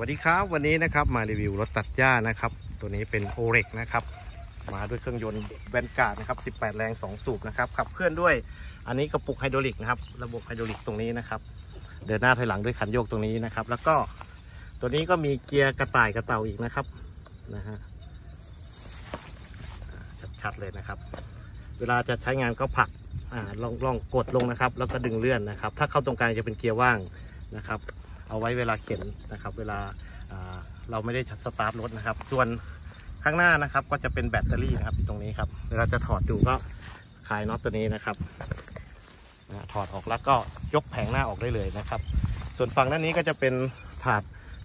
สวัสดีครับวันนี้นะครับมารีวิวรถตัดหญ้านะครับ ตัวนี้เป็น Orec นะครับ มาด้วยเครื่องยนต์ Vanguard นะครับ 18 แรง 2 สูบนะครับขับเคลื่อนด้วยอันนี้กระปุกไฮดรอลิกนะครับระบบไฮดรอลิกตรงนี้นะครับเดินหน้าถอยหลังด้วยขันโยกตรงนี้นะครับ แล้วก็ตัวนี้ก็มีเกียร์กระต่ายกระเต่าอีกนะครับนะฮะชัดๆเลยนะครับ เวลาจะใช้งานก็ผลักอ่าลองลองกดลงนะครับ แล้วก็ดึงเลื่อนนะครับ ถ้าเข้าตรงกลางจะเป็นเกียร์ว่างนะครับ เอาไว้เวลาเข็นนะครับ เวลาาเราไม่ได้สตาร์ทรถนะครับ ส่วนข้างหน้านะครับก็จะเป็นแบตเตอรี่นะครับอยู่ตรงนี้ครับเวลาจะถอดดูก็คลายน็อตตัวนี้นะครับถอดออกแล้วก็ยกแผงหน้าออกได้เลยนะครับ ส่วนฝั่งด้านนี้ก็จะเป็นถาด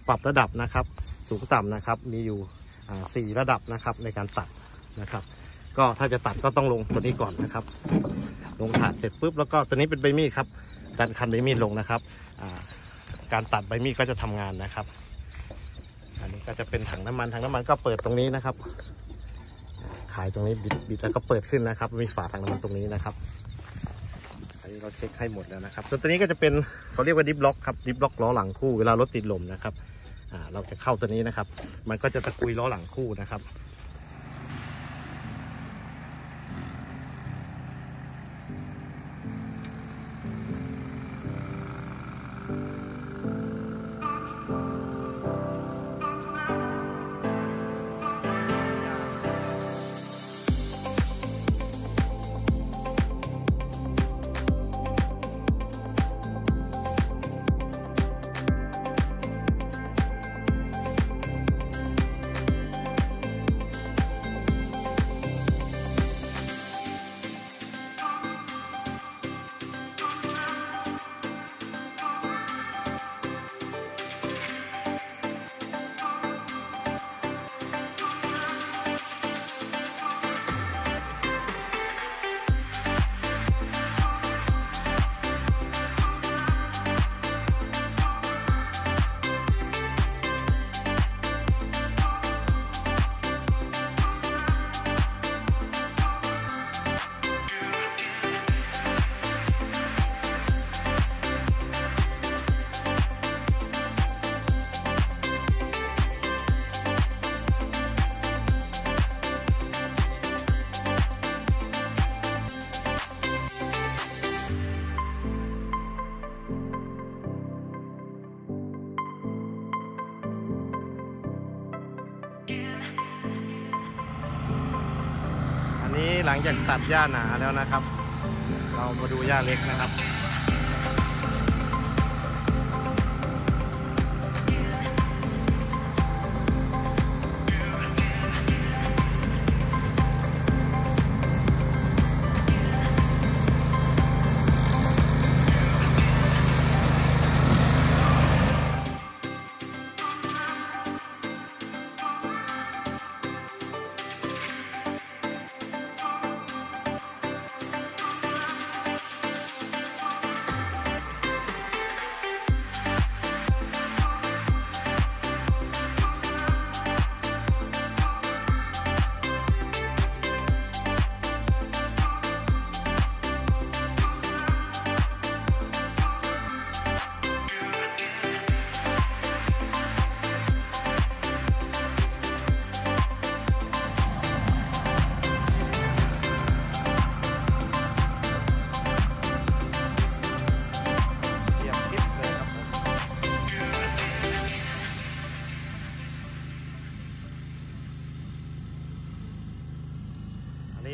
ปรับระดับนะครับ สูงต่ำนะครับ มีอยู่อ่าสี่ระดับนะครับในการตัดนะครับ ก็ถ้าจะตัดก็ต้องลงตัวนี้ก่อนนะครับ ลงถาดเสร็จปุ๊บแล้วก็ตัวนี้เป็นใบมีดครับดันคันใบมีดลงนะครับ การตัดใบมีดก็จะทำงานนะครับ อันนี้ก็จะเป็นถังน้ำมันถังน้ำมันก็เปิดตรงนี้นะครับ ขายตรงนี้บิดบิดแล้วก็เปิดขึ้นนะครับ มีฝาถังน้ำมันตรงนี้นะครับ อันนี้เราเช็คให้หมดแล้วนะครับ ส่วนตัวนี้ก็จะเป็นเขาเรียกว่าดิฟล็อกครับดิฟล็อกล้อหลังคู่เวลารถติดลมนะครับอ่าเราจะเข้าตัวนี้นะครับ มันก็จะตะกุยล้อหลังคู่นะครับ หลังจากตัดหญ้าหนาแล้วนะครับ เรามาดูหญ้าเล็กนะครับ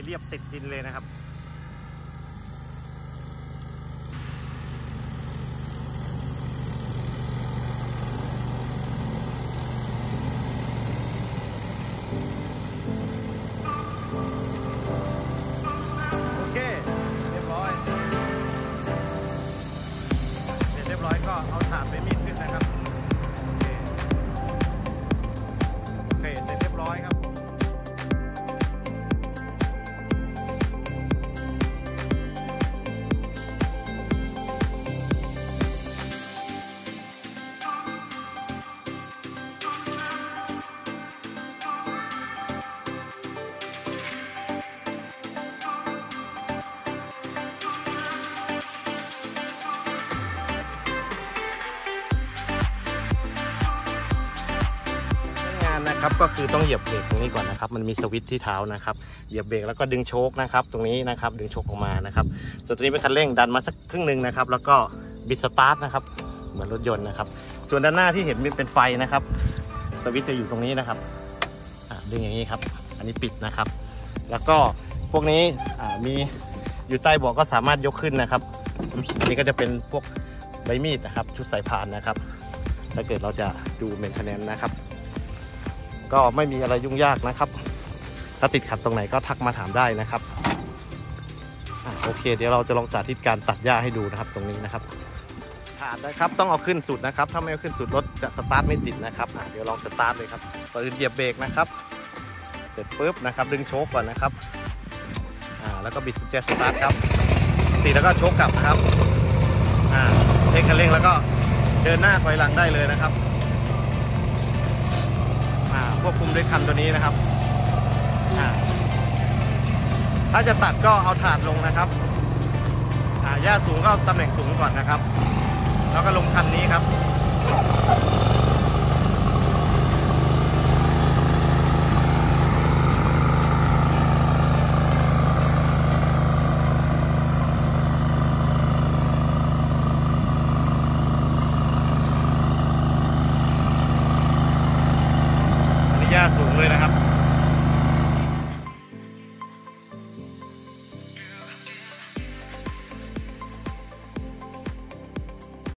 เรียบติดดินเลยนะครับโอเคเรียบร้อยเสร็จเรียบร้อยก็เอาถาดไปมีด นะครับก็คือต้องเหยียบเบรกตรงนี้ก่อนนะครับ มันมีสวิตช์ที่เท้านะครับเหยียบเบรกแล้วก็ดึงโชคนะครับ ตรงนี้นะครับดึงโชคออกมานะครับ ส่วนตัวนี้เป็นคันเร่งดันมาสักครึ่งหนึ่งนะครับ แล้วก็บิดสตาร์ทนะครับ เหมือนรถยนต์นะครับ ส่วนด้านหน้าที่เห็นเป็นไฟนะครับ สวิตช์จะอยู่ตรงนี้นะครับดึงอย่างนี้ครับ อันนี้ปิดนะครับ แล้วก็พวกนี้มีอยู่ใต้เบาะก็สามารถยกขึ้นนะครับอันนี้ก็จะเป็นพวกใบมีดนะครับ ชุดสายพานนะครับ ถ้าเกิดเราจะดู maintenance นะครับ ก็ไม่มีอะไรยุ่งยากนะครับ ถ้าติดขัดตรงไหนก็ทักมาถามได้นะครับโอเค เดี๋ยวเราจะลองสาธิตการตัดหญ้าให้ดูนะครับตรงนี้นะครับถาดนะครับต้องเอาขึ้นสุดนะครับ ถ้าไม่เอาขึ้นสุดรถจะสตาร์ทไม่ติดนะครับเดี๋ยวลองสตาร์ทเลยครับก่อนอื่นเหยียบเบรกนะครับ เสร็จปุ๊บนะครับ ดึงโช้กก่อนนะครับอ่าแล้วก็บิดกุญแจสตาร์ทครับติดแล้วก็โช้กกลับนะครับอ่าเทคคันเร่งแล้วก็เดินหน้าถอยหลังได้เลยนะครับ คุมด้วยคันตัวนี้นะครับ ถ้าจะตัดก็เอาถาดลงนะครับหญ้าสูงก็ตำแหน่งสูงก่อนนะครับ แล้วก็ลงคันนี้ครับ ญ้าสูงเลยนะครับ